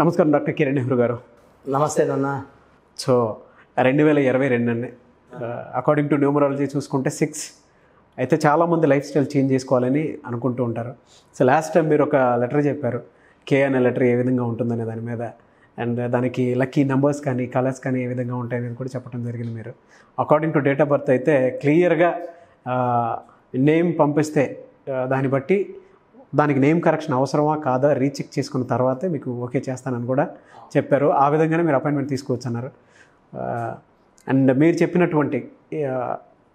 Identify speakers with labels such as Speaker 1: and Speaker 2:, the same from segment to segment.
Speaker 1: నమస్కారం డాక్టర్ కిరణ్ నెహ్రూ గారు.
Speaker 2: నమస్తే నాన్న.
Speaker 1: సో రెండు వేల ఇరవై రెండు అండి అకార్డింగ్ టు న్యూమరాలజీ చూసుకుంటే సిక్స్ అయితే చాలామంది లైఫ్ స్టైల్ చేంజ్ చేసుకోవాలని అనుకుంటూ ఉంటారు. సో లాస్ట్ టైం మీరు ఒక లెటర్ చెప్పారు. కే అనే లెటర్ ఏ విధంగా ఉంటుందనే దాని మీద. అండ్ దానికి లక్కీ నెంబర్స్ కానీ కలర్స్ కానీ ఏ విధంగా ఉంటాయి అనేది కూడా చెప్పడం జరిగింది మీరు. According to date of birth అయితే క్లియర్గా నేమ్ పంపిస్తే దాన్ని బట్టి దానికి నేమ్ కరెక్షన్ అవసరమా కాదా రీచెక్ చేసుకున్న తర్వాతే మీకు ఓకే చేస్తానని కూడా చెప్పారు. ఆ విధంగానే మీరు అపాయింట్మెంట్ తీసుకోవచ్చు అన్నారు అండ్ మీరు చెప్పినటువంటి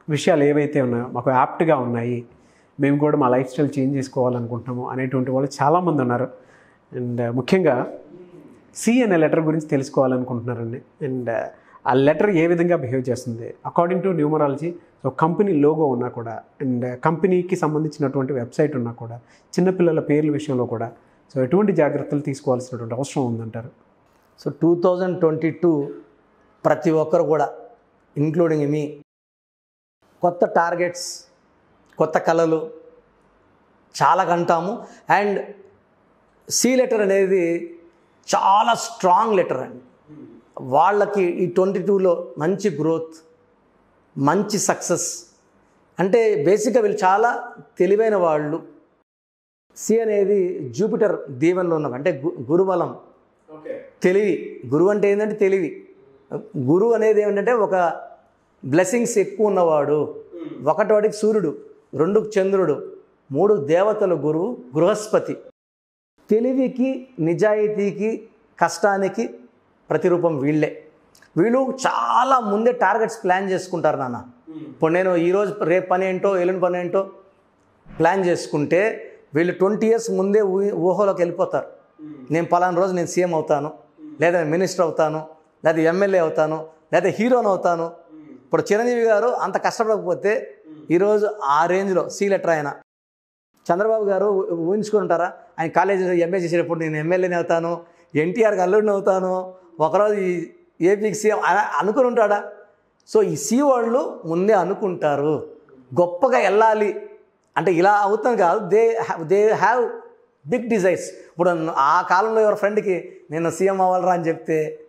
Speaker 1: విషయాలు ఏవైతే ఉన్నాయో మాకు యాప్ట్గా ఉన్నాయి మేము కూడా మా లైఫ్ స్టైల్ చేంజ్ చేసుకోవాలనుకుంటున్నాము అనేటువంటి వాళ్ళు చాలామంది ఉన్నారు. అండ్ ముఖ్యంగా సి అనే లెటర్ గురించి తెలుసుకోవాలనుకుంటున్నారండి. అండ్ ఆ లెటర్ ఏ విధంగా బిహేవ్ చేస్తుంది? According to numerology so company logo ఉన్నా కూడా అండ్ కంపెనీకి సంబంధించినటువంటి వెబ్సైట్ ఉన్నా కూడా చిన్నపిల్లల పేర్ల విషయంలో కూడా సో ఎటువంటి జాగ్రత్తలు తీసుకోవాల్సినటువంటి అవసరం ఉందంటారు?
Speaker 2: So two thousand twenty two ప్రతి ఒక్కరు కూడా ఇంక్లూడింగ్ మీ కొత్త టార్గెట్స్ కొత్త కళలు చాలా కంటాము. అండ్ సి లెటర్ అనేది చాలా స్ట్రాంగ్ లెటర్ అండి. వాళ్ళకి ఈ ట్వంటీ టూలో మంచి గ్రోత్ మంచి సక్సెస్ అంటే బేసిక్గా వీళ్ళు చాలా తెలివైన వాళ్ళు. సి అనేది జూపిటర్ దీవెనలో ఉన్న అంటే గు- గురుబలం. తెలివి. గురువు అంటే ఏంటంటే తెలివి. గురువు అనేది ఏమిటంటే ఒక బ్లెస్సింగ్స్ ఎక్కువ ఉన్నవాడు. ఒకటోటికి సూర్యుడు రెండు చంద్రుడు మూడు దేవతల గురువు బృహస్పతి. తెలివికి నిజాయితీకి కష్టానికి ప్రతిరూపం వీళ్ళే. వీళ్ళు చాలా ముందే టార్గెట్స్ ప్లాన్ చేసుకుంటారు నాన్న. ఇప్పుడు నేను ఈరోజు రేపు పని ఏంటో ఎల్లుండి పని ఏంటో ప్లాన్ చేసుకుంటే వీళ్ళు ట్వంటీ ఇయర్స్ ముందే ఊహలోకి వెళ్ళిపోతారు. నేను పలానా రోజు నేను సీఎం అవుతాను లేదా మినిస్టర్ అవుతాను లేదా ఎమ్మెల్యే అవుతాను లేదా హీరోని అవుతాను. ఇప్పుడు చిరంజీవి గారు అంత కష్టపడకపోతే ఈరోజు ఆ రేంజ్లో సీ లెటర్ ఆయన. చంద్రబాబు గారు ఊ- ఊహించుకుని ఉంటారా ఆయన కాలేజీలో ఎంఏ చేసేటప్పుడు నేను ఎమ్మెల్యేని అవుతాను ఎన్టీఆర్కి అల్లుడిని అవుతాను ఒకరోజు ఈ ఏపీకి సీఎం అనుకుని ఉంటాడా? సో ఈ సీ వాళ్ళు ముందే అనుకుంటారు. గొప్పగా వెళ్ళాలి. అంటే ఇలా అవుతాను కాదు. They they have big desires. ఇప్పుడు ఆ కాలంలో ఎవరి ఫ్రెండ్కి నేను సీఎం అవ్వాలరా అని చెప్తే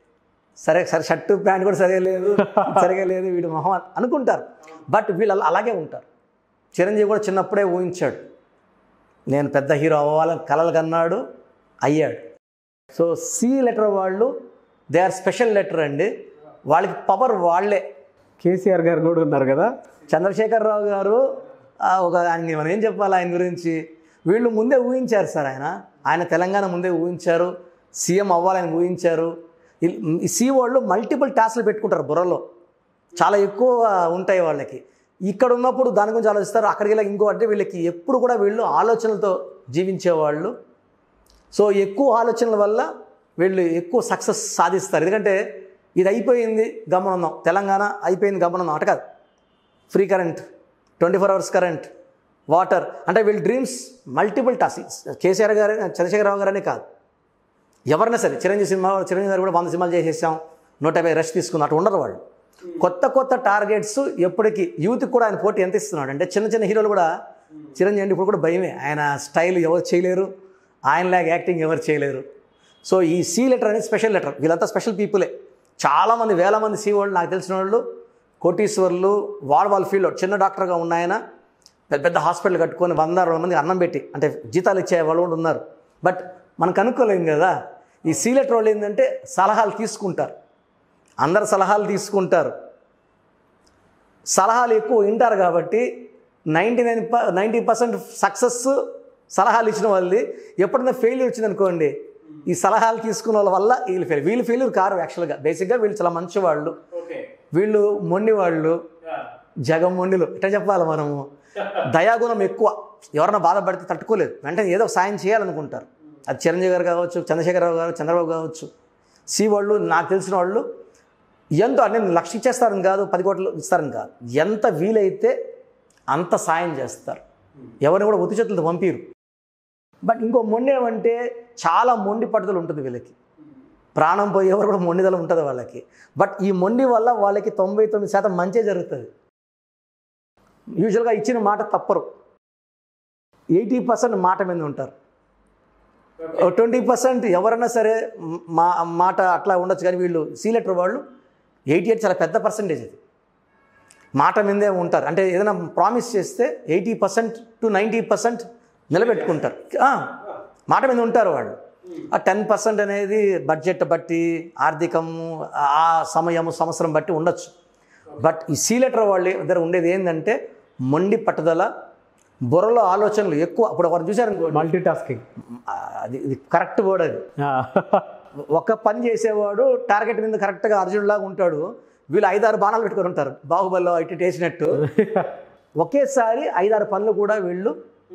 Speaker 2: సరే సరే షర్టు ప్యాంట్ కూడా సరిగా లేదు. సరిగా లేదు వీడు మొహం అనుకుంటారు. బట్ వీళ్ళు అలా- అలాగే ఉంటారు. చిరంజీవి కూడా చిన్నప్పుడే ఊహించాడు. నేను పెద్ద హీరో అవ్వాలని కలలు కన్నాడు అయ్యాడు. సో సి లెటర్ వాళ్ళు దే ఆర్ స్పెషల్ లెటర్ అండి. వాళ్ళకి పవర్ వాళ్ళే.
Speaker 1: కేసీఆర్ గారు కూడా ఉన్నారు కదా?
Speaker 2: చంద్రశేఖరరావు గారు ఒక ఆయన మనం ఏం చెప్పాలి ఆయన గురించి? వీళ్ళు ముందే ఊహించారు సార్ ఆయన. ఆయన తెలంగాణ ముందే ఊహించారు. సీఎం అవ్వాలని ఊహించారు. సి వాళ్ళు మల్టిపుల్ టాస్క్లు పెట్టుకుంటారు బుర్రలో. చాలా ఎక్కువ ఉంటాయి వాళ్ళకి. ఇక్కడ ఉన్నప్పుడు దాని గురించి ఆలోచిస్తారు. అక్కడికి వెళ్ళి ఇంకో అంటే వీళ్ళకి ఎప్పుడు కూడా వీళ్ళు ఆలోచనలతో జీవించేవాళ్ళు. సో ఎక్కువ ఆలోచనల వల్ల వీళ్ళు ఎక్కువ సక్సెస్ సాధిస్తారు. ఎందుకంటే ఇది అయిపోయింది గమనుందాం తెలంగాణ అయిపోయింది గమనందం అట కాదు. Free current twenty four hours current water అంటే వీళ్ళ డ్రీమ్స్ మల్టిపుల్ టాస్క్ కేసీఆర్ గారు చంద్రశేఖరరావు గారనే కాదు. ఎవరైనా సరే చిరంజీవి సినిమా చిరంజీవి గారు కూడా వంద సినిమాలు చేసేసాం. నూట యాభై రష్ తీసుకున్న అటు ఉండరు వాళ్ళు. కొత్త కొత్త టార్గెట్స్ ఎప్పటికీ యూత్కి కూడా ఆయన పోటీ ఎంత ఇస్తున్నాడు అంటే చిన్న చిన్న హీరోలు కూడా చిరంజీవి అంటే ఇప్పుడు కూడా భయమే. ఆయన స్టైల్ ఎవరు చేయలేరు. ఆయనలాగా యాక్టింగ్ ఎవరు చేయలేరు. సో ఈ సి లెటర్ అనేది స్పెషల్ లెటర్ వీళ్ళంతా స్పెషల్ పీపులే చాలామంది వేల మంది సి వాళ్ళు నాకు తెలిసిన వాళ్ళు కోటీశ్వర్లు వాళ్ళ వాళ్ళ ఫీల్డ్లో చిన్న డాక్టర్గా ఉన్నాయన పెద్ద పెద్ద హాస్పిటల్ కట్టుకొని వంద రెండు మంది అన్నం పెట్టి అంటే జీతాలు ఇచ్చే వాళ్ళు కూడా ఉన్నారు. బట్ మనకు అనుకోలేం కదా ఈ సి లెటర్ వాళ్ళు ఏంటంటే సలహాలు తీసుకుంటారు. అందరు సలహాలు తీసుకుంటారు. సలహాలు ఎక్కువ వింటారు కాబట్టి ninety nine ninety percent success సలహాలు ఇచ్చిన వాళ్ళది ఎప్పుడైనా ఫెయిల్యూర్ వచ్చింది అనుకోండి ఈ సలహాలు తీసుకున్న వాళ్ళ వల్ల వీళ్ళు ఫెయిల్ వీళ్ళు ఫెయిల్యూర్ కారు యాక్చువల్గా బేసిక్గా వీళ్ళు చాలా మంచి వాళ్ళు వీళ్ళు మొండి వాళ్ళు జగమొండిలు ఎట్లా చెప్పాలి మనము? దయాగుణం ఎక్కువ. ఎవరైనా బాధపడితే తట్టుకోలేదు. వెంటనే ఏదో సాయం చేయాలనుకుంటారు. అది చిరంజీవి గారు కావచ్చు చంద్రశేఖరరావు గారు చంద్రబాబు కావచ్చు. సి వాళ్ళు నాకు తెలిసిన వాళ్ళు ఎంతో నేను లక్ష ఇచ్చేస్తారని కాదు పది కోట్లు ఇస్తారని కాదు. ఎంత వీలైతే అంత సాయం చేస్తారు. ఎవరిని కూడా ఒత్తి చేతులతో పంపిరు. బట్ ఇంకో మొండి ఏమంటే చాలా మొండి పట్టుదల ఉంటుంది వీళ్ళకి. ప్రాణం పోయేవారు కూడా మొండిదల ఉంటుంది వాళ్ళకి. బట్ ఈ మొండి వల్ల వాళ్ళకి తొంభై తొమ్మిది శాతం మంచే జరుగుతుంది. యూజువల్గా ఇచ్చిన మాట తప్పరు. ఎయిటీ పర్సెంట్ మాట మీద ఉంటారు. ట్వంటీ పర్సెంట్ ఎవరైనా సరే మా మాట అట్లా ఉండొచ్చు కానీ వీళ్ళు సీ లెటర్ వాళ్ళు ఎయిటీ ఎయిట్ చాలా పెద్ద పర్సంటేజ్ అది. మాట మీదే ఉంటారు. అంటే ఏదైనా ప్రామిస్ చేస్తే eighty percent to ninety percent నిలబెట్టుకుంటారు. మాట మీద ఉంటారు వాళ్ళు. ఆ టెన్ పర్సెంట్ అనేది బడ్జెట్ బట్టి ఆర్థికము ఆ సమయము సంవత్సరం బట్టి ఉండొచ్చు. బట్ ఈ సీ లెటర్ వాళ్ళ దగ్గర ఉండేది ఏంటంటే మొండి పట్టుదల బుర్రలో ఆలోచనలు ఎక్కువ. అప్పుడు ఒకరు చూశారు
Speaker 1: మల్టీ టాస్కింగ్
Speaker 2: అది ఇది కరెక్ట్ వర్డ్ అది. ఒక పని చేసేవాడు టార్గెట్ మీద కరెక్ట్గా అర్జునులాగా ఉంటాడు. వీళ్ళు ఐదారు బాణాలు పెట్టుకొని ఉంటారు. బాహుబలిలో ఇటు వేసినట్టు ఒకేసారి ఐదారు పనులు కూడా వీళ్ళు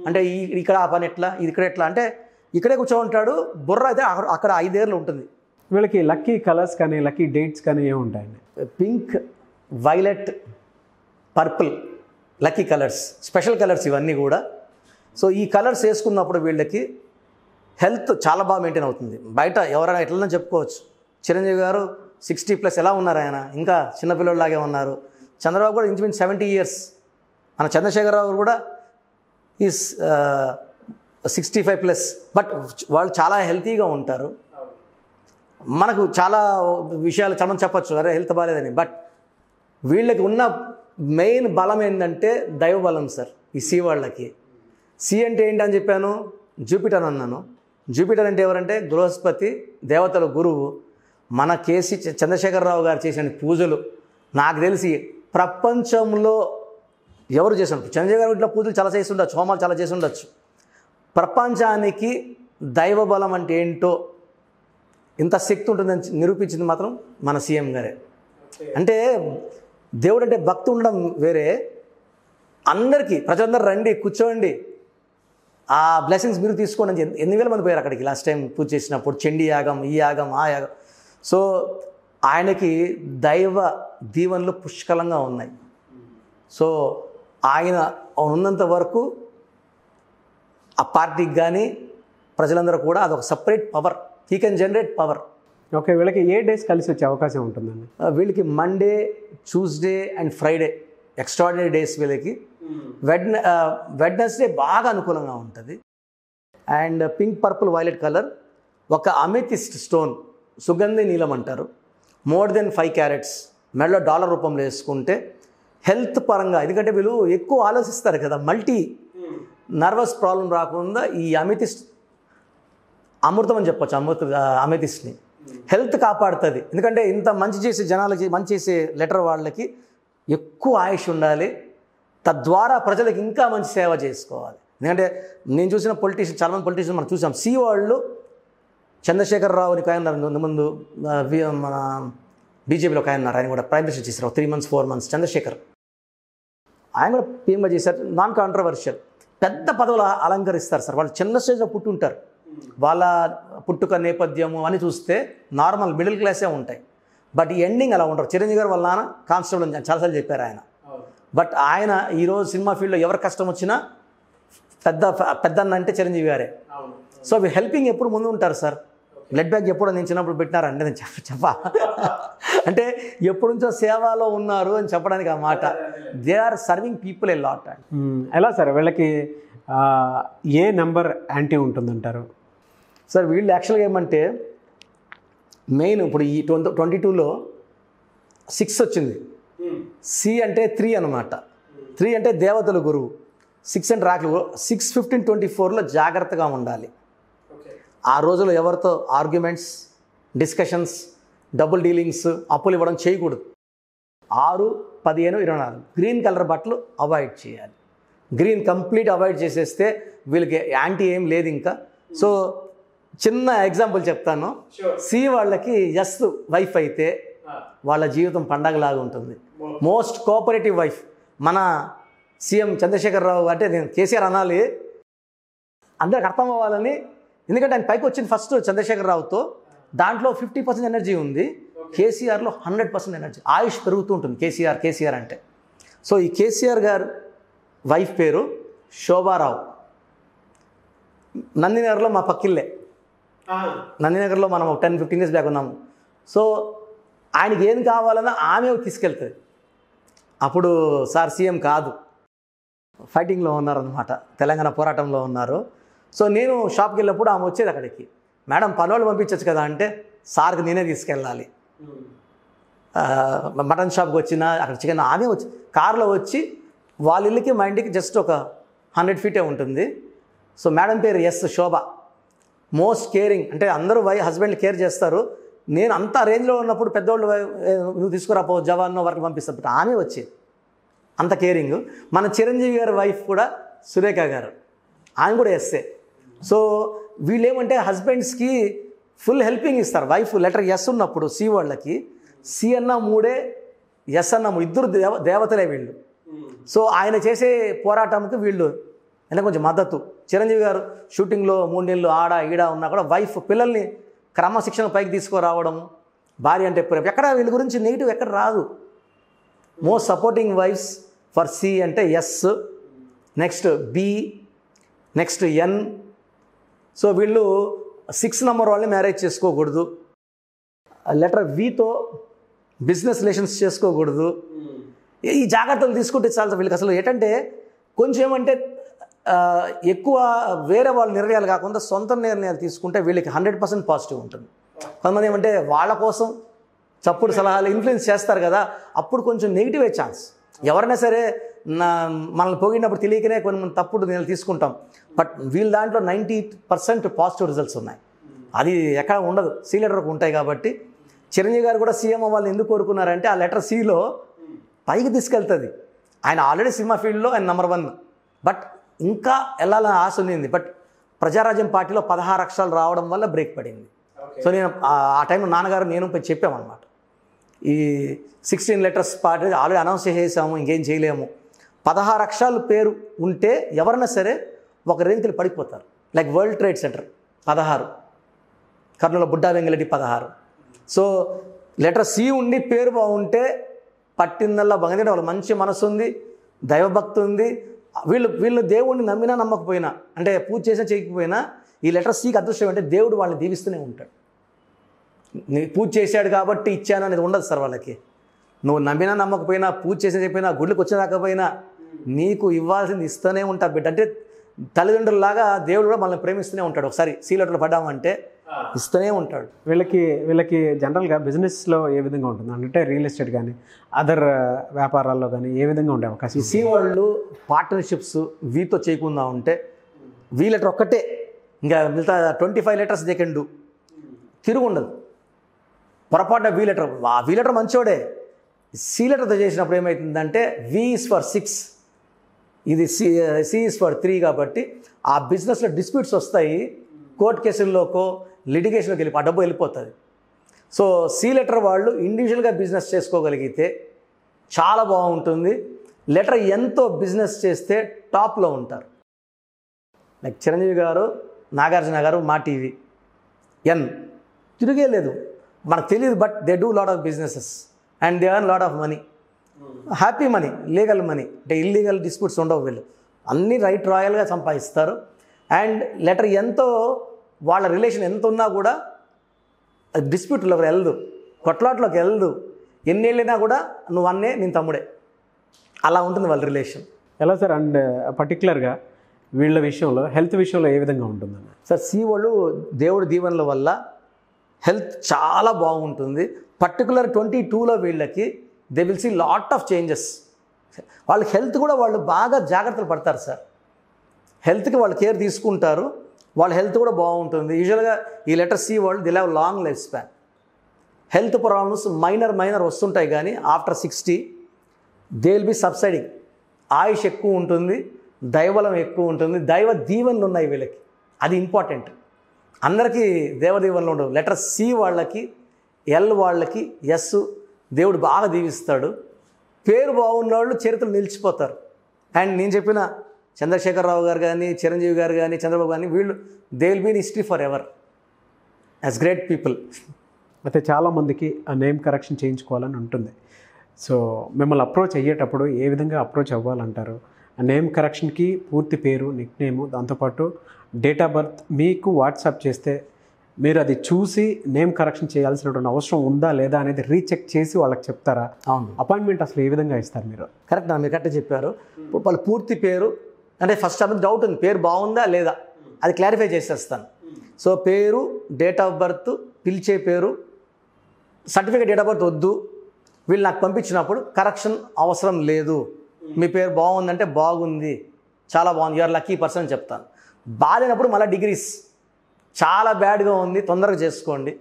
Speaker 2: అంటే ఈ ఇక్కడ ఆ పని ఎట్లా? ఇది ఇక్కడ ఎట్లా? అంటే ఇక్కడే కూర్చో ఉంటాడు బుర్ర అయితే అక్కడ- అక్కడ ఐదేళ్ళు ఉంటుంది.
Speaker 1: వీళ్ళకి లక్కీ కలర్స్ కానీ లక్కీ డేట్స్ కానీ ఏముంటాయండి?
Speaker 2: Pink violet purple lucky colours special colours ఇవన్నీ కూడా. సో ఈ కలర్స్ వేసుకున్నప్పుడు వీళ్ళకి హెల్త్ చాలా బాగా మెయింటైన్ అవుతుంది. బయట ఎవరైనా ఎట్లన్నా చెప్పుకోవచ్చు. చిరంజీవి గారు సిక్స్టీ ప్లస్ ఎలా ఉన్నారు ఆయన? ఇంకా చిన్నపిల్లలాగే ఉన్నారు. చంద్రబాబు కూడా ఇంచుమించు సెవెంటీ ఇయర్స్. మన చంద్రశేఖరరావు కూడా is sixty five plus but వాళ్ళు చాలా హెల్తీగా ఉంటారు. మనకు చాలా విషయాలు చాలా చెప్పచ్చు. అరే హెల్త్ బాగాలేదని బట్ వీళ్ళకి ఉన్న మెయిన్ బలం ఏంటంటే దైవ బలం సార్ ఈ సి వాళ్ళకి. సి అంటే ఏంటి అని చెప్పాను? జూపిటర్ అన్నాను. జూపిటర్ అంటే ఎవరంటే? బృహస్పతి దేవతల గురువు. మన కేసీ చంద్రశేఖరరావు గారు చేసిన పూజలు. నాకు తెలిసి ప్రపంచంలో ఎవరు చేసి ఉండరు చంద్రశేఖర్ గారు ఇట్లా పూజలు చాలా చేసి ఉండొచ్చు హోమాలు చాలా చేసి ఉండొచ్చు. ప్రపంచానికి దైవ బలం అంటే ఏంటో ఇంత శక్తి ఉంటుందని నిరూపించింది మాత్రం మన సీఎం గారే. అంటే దేవుడు అంటే భక్తి ఉండడం వేరే. అందరికీ ప్రజలందరూ రండి కూర్చోండి. ఆ బ్లెస్సింగ్స్ మీరు తీసుకోండి ఎన్ని వేల మంది పోయారు అక్కడికి లాస్ట్ టైం పూజ చేసినప్పుడు? చండీ యాగం ఈ యాగం ఆ యాగం. సో ఆయనకి దైవ దీవెనలు పుష్కలంగా ఉన్నాయి. సో ఆయన ఉన్నంత వరకు ఆ పార్టీకి కానీ ప్రజలందరూ కూడా అదొక separate power he can generate power
Speaker 1: okay వీళ్ళకి ఏ డేస్ కలిసి వచ్చే అవకాశం ఉంటుందండి?
Speaker 2: వీళ్ళకి Monday Tuesday and Friday extraordinary days వీళ్ళకి. వెడ్న వెడ్నెస్డే బాగా అనుకూలంగా ఉంటుంది. And pink purple violet colour ఒక అమెథిస్ట్ స్టోన్ సుగంధి నీలం అంటారు. మోర్ దెన్ ఫైవ్ క్యారెట్స్ మెడలో డాలర్ రూపంలో వేసుకుంటే హెల్త్ పరంగా ఎందుకంటే వీళ్ళు ఎక్కువ ఆలోచిస్తారు కదా మల్టీ నర్వస్ ప్రాబ్లం రాకుండా ఈ అమితిస్ట్ అమృతం అని చెప్పొచ్చు అమృత అమెథిస్ట్ని. హెల్త్ కాపాడుతుంది. ఎందుకంటే ఇంత మంచి చేసే జనాలకి మంచి చేసే లెటర్ వాళ్ళకి ఎక్కువ ఆయుష్ ఉండాలి. తద్వారా ప్రజలకు ఇంకా మంచి సేవ చేసుకోవాలి. ఎందుకంటే నేను చూసిన పొలిటీషియన్ చాలామంది పొలిటీషియన్ మనం చూసాం. సి వాళ్ళు చంద్రశేఖర్ రావుని ఆయన ముందు ముందు మన బీజేపీలో ఒక ఆయన ఉన్నారు. ఆయన కూడా ప్రైమ్ మినిస్టర్ చేశారు. Three months four months. Chandrashekhar. ఆయన కూడా పీఎంగా చేశారు. నాన్ కాంట్రవర్షియల్ పెద్ద పదవులు అలంకరిస్తారు సార్. వాళ్ళు చిన్న స్టేజ్లో పుట్టుంటారు. వాళ్ళ పుట్టుక నేపథ్యము అని చూస్తే నార్మల్ మిడిల్ క్లాసే ఉంటాయి. బట్ ఈ ఎండింగ్ అలా ఉంటారు చిరంజీవి గారు వాళ్ళ నాన్న కానిస్టేబుల్ అని చాలాసార్లు చెప్పారు ఆయన. బట్ ఆయన ఈరోజు సినిమా ఫీల్డ్లో ఎవరు కష్టం వచ్చినా పెద్ద పెద్దన్న అంటే చిరంజీవి గారే. సో హెల్పింగ్ ఎప్పుడు ముందు ఉంటారు సార్. బ్లడ్ బ్యాంక్ ఎప్పుడు నేను చిన్నప్పుడు పెట్టినారంటే నేను చెప్ప చెప్ప. అంటే ఎప్పటి నుంచో సేవలో ఉన్నారు అని చెప్పడానికి ఆ మాట. They are serving people a lot and.
Speaker 1: ఎలా సార్? వీళ్ళకి ఆ, ఏ నెంబర్ యాంటీ ఉంటుందంటారు?
Speaker 2: సార్ వీళ్ళు యాక్చువల్గా ఏమంటే మెయిన్ ఇప్పుడు ఈ ట్వంటీ ట్వంటీ టూలో సిక్స్ వచ్చింది సి అంటే త్రీ అనమాట త్రీ అంటే దేవతల గురువు. సిక్స్ అంటే రాకలు సిక్స్ ఫిఫ్టీన్ ట్వంటీ ఫోర్లో జాగ్రత్తగా ఉండాలి. ఆ రోజుల్లో ఎవరితో ఆర్గ్యుమెంట్స్ డిస్కషన్స్ డబుల్ డీలింగ్స్ అప్పులు ఇవ్వడం చేయకూడదు. ఆరు పదిహేను ఇరవై నాలుగు. గ్రీన్ కలర్ బట్టలు అవాయిడ్ చేయాలి. గ్రీన్ కంప్లీట్ అవాయిడ్ చేసేస్తే వీళ్ళకి యాంటీ ఏం లేదు ఇంకా. సో చిన్న ఎగ్జాంపుల్ చెప్తాను. సి వాళ్ళకి ఎస్ వైఫ్ అయితే వాళ్ళ జీవితం పండగలాగా ఉంటుంది. Most cooperative wife. మన సీఎం చంద్రశేఖరరావు అంటే నేను కేసీఆర్ అనాలి. అందరికి అర్థం అవ్వాలని. ఎందుకంటే ఆయన పైకి వచ్చింది ఫస్ట్ చంద్రశేఖరరావుతో. దాంట్లో ఫిఫ్టీ పర్సెంట్ ఎనర్జీ ఉంది కేసీఆర్లో హండ్రెడ్ పర్సెంట్ ఎనర్జీ. ఆయుష్ పెరుగుతూ ఉంటుంది కేసీఆర్ కేసీఆర్ అంటే. సో ఈ కేసీఆర్ గారు వైఫ్ పేరు శోభారావు. నందినగర్లో మా పక్కిల్లే. నందినగర్లో మనం టెన్ ఫిఫ్టీన్ ఇయర్స్ బ్యాక్ ఉన్నాము. సో ఆయనకి ఏం కావాలన్నా ఆమె తీసుకెళ్తుంది. అప్పుడు సార్ సీఎం కాదు. ఫైటింగ్లో ఉన్నారనమాట తెలంగాణ పోరాటంలో ఉన్నారు. సో నేను షాప్కి వెళ్ళినప్పుడు ఆమె వచ్చేది అక్కడికి. మేడం పనోళ్ళు పంపించవచ్చు కదా అంటే సార్కి నేనే తీసుకెళ్ళాలి. మటన్ షాప్కి వచ్చిన అక్కడ చికెన్ ఆమె వచ్చి కారులో వచ్చి వాళ్ళ ఇల్లుకి మా ఇంటికి జస్ట్ ఒక హండ్రెడ్ ఫీటే ఉంటుంది. సో మేడం పేరు ఎస్ శోభ. మోస్ట్ కేరింగ్ అంటే అందరూ వై హస్బెండ్ కేర్ చేస్తారు. నేను అంత రేంజ్లో ఉన్నప్పుడు పెద్దోళ్ళు వై- నువ్వు తీసుకురాపో జవాన్ వరకు పంపిస్తా. ఆమె వచ్చి అంత కేరింగ్. మన చిరంజీవి గారి వైఫ్ కూడా సురేఖ గారు. ఆమె కూడా ఎస్సే సో వీళ్ళు ఏమంటే హస్బెండ్స్కి ఫుల్ హెల్పింగ్ ఇస్తారు. వైఫ్ లెటర్ ఎస్ ఉన్నప్పుడు సి వాళ్ళకి. సి అన్న మూడే ఎస్ అన్న మూడు. ఇద్దరు దేవ దేవతలే వీళ్ళు. సో ఆయన చేసే పోరాటంకి వీళ్ళు అంటే కొంచెం మద్దతు. చిరంజీవి గారు షూటింగ్లో మూడు నెలలు ఆడ ఈడ ఉన్నా కూడా వైఫ్ పిల్లల్ని క్రమశిక్షణ పైకి తీసుకురావడం భార్య అంటే ప్రేమ. ఎక్కడ వీళ్ళ గురించి నెగిటివ్ ఎక్కడ రాదు. Most supporting wives for C అంటే S next B next N so వీళ్ళు సిక్స్ నెంబర్ వాళ్ళని మ్యారేజ్ చేసుకోకూడదు. లెటర్ వితో బిజినెస్ రిలేషన్స్ చేసుకోకూడదు. ఈ జాగ్రత్తలు తీసుకుంటే చాలా వీళ్ళకి అసలు ఏంటంటే కొంచెం ఏమంటే ఎక్కువ వేరే వాళ్ళ నిర్ణయాలు కాకుండా సొంత నిర్ణయాలు తీసుకుంటే వీళ్ళకి హండ్రెడ్ పర్సెంట్ పాజిటివ్ ఉంటుంది. కొంతమంది ఏమంటే వాళ్ళ కోసం చప్పుడు సలహాలు ఇన్ఫ్లుయెన్స్ చేస్తారు కదా అప్పుడు కొంచెం నెగిటివే ఛాన్స్. ఎవరైనా సరే నా మనల్ని పోగినప్పుడు తెలియకనే కొన్ని తప్పుడు నేను తీసుకుంటాం. బట్ వీళ్ళ దాంట్లో నైంటీ పర్సెంట్ పాజిటివ్ రిజల్ట్స్ ఉన్నాయి. అది ఎక్కడ ఉండదు. సి లెటర్కి ఉంటాయి కాబట్టి. చిరంజీవి గారు కూడా సీఎం వాళ్ళు ఎందుకు కోరుకున్నారంటే ఆ లెటర్ సిలో పైకి తీసుకెళ్తుంది. ఆయన ఆల్రెడీ సినిమా ఫీల్డ్లో ఆయన నెంబర్ వన్. బట్ ఇంకా వెళ్ళాలని ఆశ ఉంది బట్ ప్రజారాజ్యం పార్టీలో పదహారు అక్షరాలు రావడం వల్ల బ్రేక్ పడింది. సో నేను ఆ- టైంలో నాన్నగారు నేను చెప్పామన్నమాట. ఈ sixteen letters party already announce చేసేసాము ఇంకేం చేయలేము. పదహారు అక్షరాలు పేరు ఉంటే ఎవరైనా సరే ఒక రేంజ్కి పడిపోతారు. లైక్ వరల్డ్ ట్రేడ్ సెంటర్ పదహారు. కర్నూలు బుడ్డా వెంగళరెడ్డి పదహారు. సో లెటర్ సి ఉండి పేరు బాగుంటే పట్టిందల్లా బంగంటే వాళ్ళ మంచి మనసు ఉంది దైవభక్తి ఉంది. వీళ్ళు వీళ్ళు దేవుడిని నమ్మినా నమ్మకపోయినా అంటే పూజ చేసినా చేయకపోయినా ఈ లెటర్ సికి అదృష్టం అంటే దేవుడు వాళ్ళని దీవిస్తూనే ఉంటాడు. పూజ చేశాడు కాబట్టి ఇచ్చాను అనేది ఉండదు సార్ వాళ్ళకి. నువ్వు నమ్మినా నమ్మకపోయినా పూజ చేసినా చెప్పినా గుడ్లకు వచ్చేదాకపోయినా నీకు ఇవ్వాల్సింది ఇస్తూనే ఉంటా బిడ్డ. అంటే తల్లిదండ్రులలాగా దేవుడు కూడా మనల్ని ప్రేమిస్తూనే ఉంటాడు. ఒకసారి సీలెటర్లు పడ్డామంటే ఇస్తూనే ఉంటాడు.
Speaker 1: వీళ్ళకి వీళ్ళకి జనరల్గా బిజినెస్లో ఏ విధంగా ఉంటుంది? అంటే రియల్ ఎస్టేట్ కానీ అదర్ వ్యాపారాల్లో కానీ ఏ విధంగా ఉండే అవకాశం
Speaker 2: ఈ సీ వాళ్ళు పార్ట్నర్షిప్స్ వీతో చేయకుండా ఉంటే వీ లెటర్ ఒక్కటే. ఇంకా మిగతా twenty five letters they can do. తిరుగు ఉండదు. పొరపాటున వీ లెటర్ ఆ వీ లెటర్ మంచోడే. సి లెటర్తో చేసినప్పుడు ఏమవుతుందంటే వి ఇస్ ఫర్ సిక్స్. ఇది C C is for three కాబట్టి ఆ బిజినెస్లో డిస్ప్యూట్స్ వస్తాయి కోర్ట్ కేసుల్లోకో లిటిగేషన్లోకి వెళ్ళి ఆ డబ్బు వెళ్ళిపోతుంది. సో సి లెటర్ వాళ్ళు ఇండివిజువల్గా బిజినెస్ చేసుకోగలిగితే చాలా బాగుంటుంది. లెటర్ ఎంతో బిజినెస్ చేస్తే టాప్లో ఉంటారు. లైక్ చిరంజీవి గారు నాగార్జున గారు మా టీవీ. ఎన్ తిరిగే లేదు మనకు తెలియదు but they do lot of businesses and they are lot of money happy money legal money అంటే ఇల్లీగల్ డిస్ప్యూట్స్ ఉండవు వీళ్ళు. అన్ని రైట్ రాయల్గా సంపాదిస్తారు. అండ్ లెటర్ ఎంతో వాళ్ళ రిలేషన్ ఎంత ఉన్నా కూడా డిస్ప్యూట్లోకి వెళ్ళదు. కొట్లాట్లోకి వెళ్ళదు. ఎన్ని వెళ్ళినా కూడా నువ్వు అన్నే నేను తమ్ముడే. అలా ఉంటుంది వాళ్ళ రిలేషన్
Speaker 1: ఎలా సార్? అండ్ పర్టికులర్గా వీళ్ళ విషయంలో హెల్త్ విషయంలో ఏ విధంగా ఉంటుందన్న?
Speaker 2: సార్ సి వాళ్ళు దేవుడి దీవెనల వల్ల హెల్త్ చాలా బాగుంటుంది. పర్టికులర్ ట్వంటీ టూలో వీళ్ళకి they will see lot of changes వాళ్ళ హెల్త్ కూడా వాళ్ళు బాగా జాగ్రత్తలు పడతారు సార్ హెల్త్కి వాళ్ళు కేర్ తీసుకుంటారు వాళ్ళ హెల్త్ కూడా బాగుంటుంది. యూజువల్గా ఈ లెటర్ సి వాళ్ళు they'll have long life span health problems minor minor వస్తుంటాయి కానీ after sixty they will be subsiding ఆయుష్ ఎక్కువ ఉంటుంది దైవలం ఎక్కువ ఉంటుంది దైవ దీవెనలు ఉన్నాయి వీళ్ళకి. అది ఇంపార్టెంట్ అందరికీ దేవదీవెనలు ఉండవు. లెటర్ సి వాళ్ళకి ఎల్ వాళ్ళకి ఎస్ దేవుడు బాగా దీవిస్తాడు. పేరు బాగున్న వాళ్ళు చరిత్రలు నిలిచిపోతారు. అండ్ నేను చెప్పిన చంద్రశేఖరరావు గారు కానీ చిరంజీవి గారు కానీ చంద్రబాబు కానీ వీళ్ళు they will been history for ever as great people
Speaker 1: అయితే చాలామందికి ఆ నేమ్ కరెక్షన్ చేయించుకోవాలని ఉంటుంది. సో మిమ్మల్ని అప్రోచ్ అయ్యేటప్పుడు ఏ విధంగా అప్రోచ్ అవ్వాలంటారు? ఆ నేమ్ కరెక్షన్కి పూర్తి పేరు నిక్ నేము దాంతోపాటు డేట్ ఆఫ్ బర్త్ మీకు వాట్సాప్ చేస్తే మీరు అది చూసి నేమ్ కరెక్షన్ చేయాల్సినటువంటి అవసరం ఉందా లేదా అనేది రీచెక్ చేసి వాళ్ళకి చెప్తారా?
Speaker 2: అవును.
Speaker 1: అపాయింట్మెంట్ అసలు ఏ విధంగా ఇస్తారు మీరు?
Speaker 2: కరెక్ట్ నా మీరు కరెక్ట్ చెప్పారు. ఇప్పుడు వాళ్ళ పూర్తి పేరు అంటే ఫస్ట్ ఆమె డౌట్ ఉంది. పేరు బాగుందా లేదా? అది క్లారిఫై చేసేస్తాను. సో పేరు డేట్ ఆఫ్ బర్త్ పిలిచే పేరు సర్టిఫికేట్ డేట్ ఆఫ్ బర్త్ వద్దు. వీళ్ళు నాకు పంపించినప్పుడు కరెక్షన్ అవసరం లేదు. మీ పేరు బాగుందంటే బాగుంది. చాలా బాగుంది. యూఆర్ లక్కీ పర్సన్ చెప్తాను. బాగాలేనప్పుడు మళ్ళీ డిగ్రీస్ చాలా బ్యాడ్గా ఉంది తొందరగా చేసుకోండి.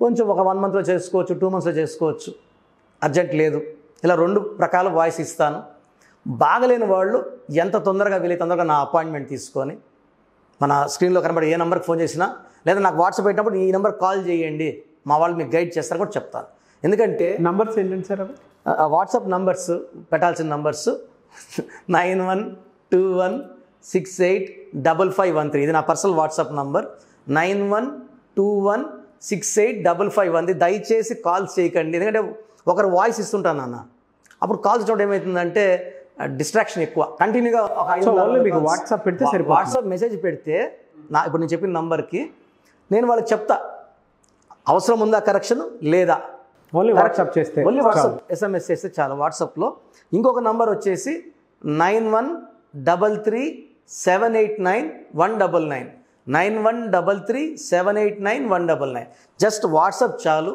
Speaker 2: కొంచెం ఒక వన్ మంత్లో చేసుకోవచ్చు టూ మంత్స్లో చేసుకోవచ్చు. అర్జెంట్ లేదు. ఇలా రెండు రకాల వాయిస్ ఇస్తాను. బాగలేని వాళ్ళు ఎంత తొందరగా వెళ్ళి తొందరగా నా అపాయింట్మెంట్ తీసుకొని మన స్క్రీన్లో కనబడే ఏ నెంబర్కి ఫోన్ చేసినా లేదా నాకు వాట్సాప్ పెట్టినప్పుడు ఈ నెంబర్ కాల్ చేయండి. మా వాళ్ళు మీకు గైడ్ చేస్తారు కూడా చెప్తాను. ఎందుకంటే
Speaker 1: నంబర్స్ ఏంటండి సార్
Speaker 2: వాట్సాప్ నంబర్స్ పెట్టాల్సిన numbers nine one two one six eight double five one three. ఇది నా personal WhatsApp number. Nine one two one six eight double five one three. దయచేసి కాల్స్ చేయకండి. ఎందుకంటే ఒకరు వాయిస్ ఇస్తుంటాను అన్న అప్పుడు కాల్స్ చూడడం ఏమవుతుందంటే డిస్ట్రాక్షన్ ఎక్కువ. కంటిన్యూగా
Speaker 1: మీకు. వాట్సాప్ పెడితే సరిపోతుంది.
Speaker 2: వాట్సాప్ మెసేజ్ పెడితే నా ఇప్పుడు నేను చెప్పిన నంబర్కి నేను వాళ్ళకి చెప్తా. అవసరం ఉందా కరెక్షన్ లేదా?
Speaker 1: ఓన్లీ వాట్సాప్ చేస్తే
Speaker 2: ఓన్లీ వాట్సాప్ ఎస్ఎంఎస్ చేస్తే చాలు. వాట్సాప్లో ఇంకొక నంబర్ వచ్చేసి nine one double three seven eight nine one double nine nine one double three seven eight nine one double nine just WhatsApp చాలు.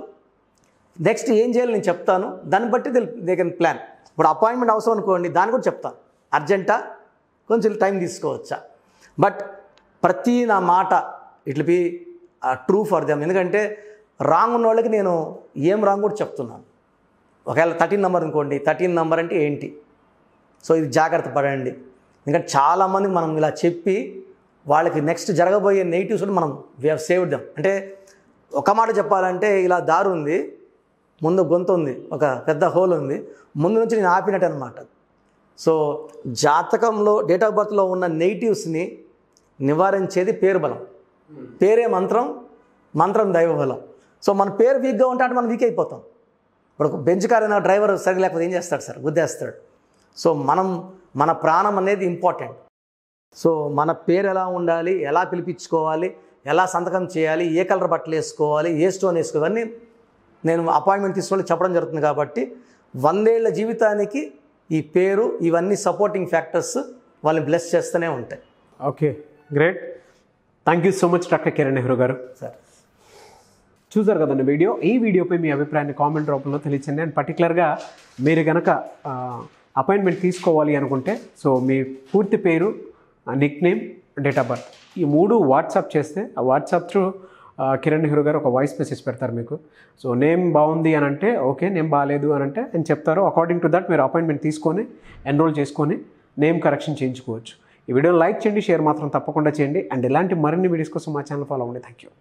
Speaker 2: నెక్స్ట్ ఏం చేయాలి నేను చెప్తాను. దాన్ని బట్టి దే కెన్ ప్లాన్ ఇప్పుడు అపాయింట్మెంట్ అవసరం అనుకోండి దాన్ని కూడా చెప్తాను. అర్జెంటా కొంచెం టైం తీసుకోవచ్చా? బట్ ప్రతి నా మాట it be true for them ఎందుకంటే రాంగ్ ఉన్న వాళ్ళకి నేను ఏం రాంగ్ కూడా చెప్తున్నాను. ఒకవేళ థర్టీన్ నెంబర్ అనుకోండి థర్టీన్ నెంబర్ అంటే ఏంటి? సో ఇది జాగ్రత్త పడండి. ఎందుకంటే చాలామంది మనం ఇలా చెప్పి వాళ్ళకి నెక్స్ట్ జరగబోయే నెగిటివ్స్ కూడా మనం వీ హ్యావ్ సేవ్డ్ దమ్ అంటే ఒక మాట చెప్పాలంటే ఇలా దారు ఉంది ముందు గొంతు ఉంది ఒక పెద్ద హోల్ ఉంది ముందు నుంచి నేను ఆపినట్టు అనమాట సో జాతకంలో డేట్ ఆఫ్ బర్త్లో ఉన్న నెగిటివ్స్ని నివారించేది పేరు బలం. పేరే మంత్రం మంత్రం దైవ బలం. సో మన పేరు వీక్గా ఉంటే అంటే మనం వీక్ అయిపోతాం. ఇప్పుడు ఒక బెంచ్ కార్ అయినా డ్రైవర్ సరిగ్గా లేకపోతే ఏం చేస్తాడు సార్? గుద్దేస్తాడు. సో మనం మన ప్రాణం అనేది ఇంపార్టెంట్. సో మన పేరు ఎలా ఉండాలి ఎలా పిలిపించుకోవాలి ఎలా సంతకం చేయాలి ఏ కలర్ బట్టలు వేసుకోవాలి ఏ స్టోన్ వేసుకోవాలి నేను అపాయింట్మెంట్ తీసుకొని చెప్పడం జరుగుతుంది కాబట్టి వందేళ్ళ జీవితానికి ఈ పేరు ఇవన్నీ సపోర్టింగ్ ఫ్యాక్టర్స్ వాళ్ళని బ్లెస్ చేస్తూనే ఉంటాయి.
Speaker 1: Okay great. Thank you so much doctor Kiran Nehru garu.
Speaker 2: Sir.
Speaker 1: చూసారు కదండి వీడియో? ఈ వీడియోపై మీ అభిప్రాయాన్ని కామెంట్ రూపంలో తెలియచండి అండ్ పర్టికులర్గా మీరు కనుక అపాయింట్మెంట్ తీసుకోవాలి అనుకుంటే సో మీ పూర్తి పేరు nick name date of birth ఈ మూడు వాట్సాప్ చేస్తే ఆ వాట్సాప్ త్రూ కిరణ్ నెహ్రూ గారు ఒక వాయిస్ మెసేజ్ పెడతారు మీకు. సో నేమ్ బాగుంది అని అంటే ఓకే నేమ్ బాగాలేదు అని అంటే అని చెప్తారు. అకార్డింగ్ టు దట్ మీరు అపాయింట్మెంట్ తీసుకొని ఎన్రోల్ చేసుకొని నేమ్ కరెక్షన్ చేయించుకోవచ్చు. ఈ వీడియోని లైక్ చేయండి షేర్ మాత్రం తప్పకుండా చేయండి. అండ్ ఇలాంటి మరిన్ని వీడియోస్ కోసం మా ఛానల్ ఫాలో అవ్వండి. Thank you